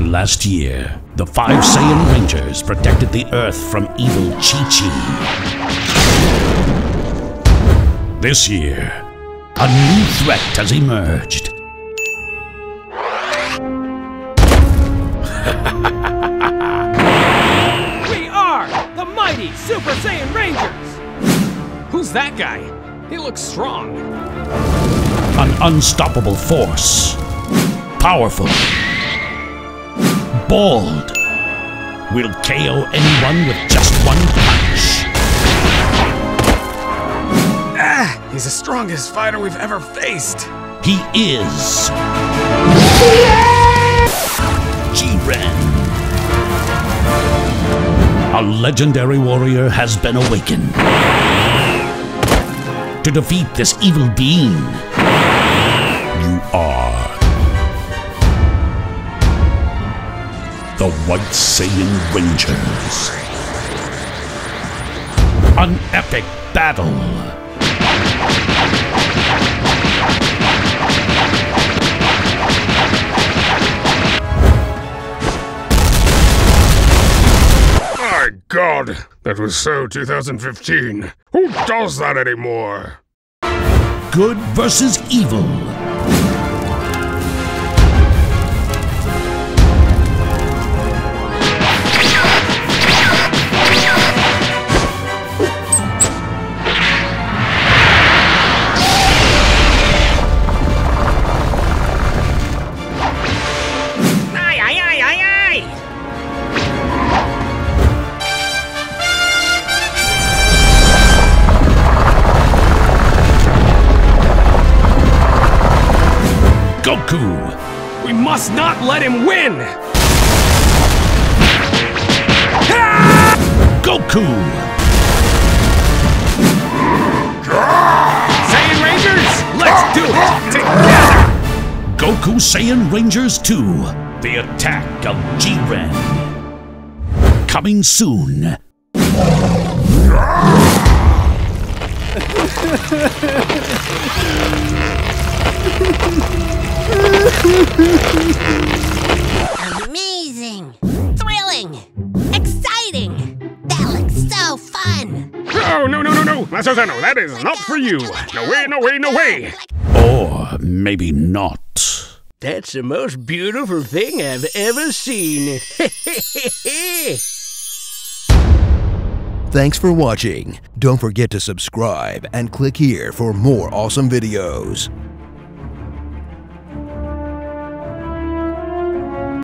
Last year, the five Saiyan Rangers protected the Earth from evil Chi Chi. This year, a new threat has emerged. We are the mighty Super Saiyan Rangers! Who's that guy? He looks strong. An unstoppable force. Powerful. Bold. Will KO anyone with just one punch. Ah, He's the strongest fighter we've ever faced. He is. Jiren. A legendary warrior has been awakened. To defeat this evil being, White Saiyan Rangers. An epic battle. My god, that was so 2015. Who does that anymore? Good versus evil. Goku. We must not let him win! Goku. Saiyan Rangers, let's do it together! Goku Saiyan Rangers 2. The Attack of Jiren. Coming soon. Amazing! Thrilling! Exciting! That looks so fun! Oh, no, no, no, no. Masazano, that is not for you. No way, no way, no way. Or maybe not. That's the most beautiful thing I've ever seen. Thanks for watching. Don't forget to subscribe and click here for more awesome videos.